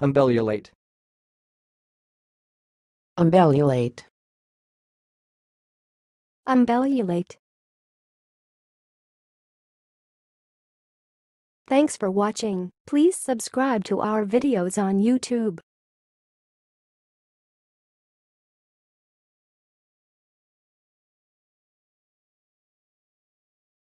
Umbellulate. Umbellulate. Umbellulate. Thanks for watching. Please subscribe to our videos on YouTube.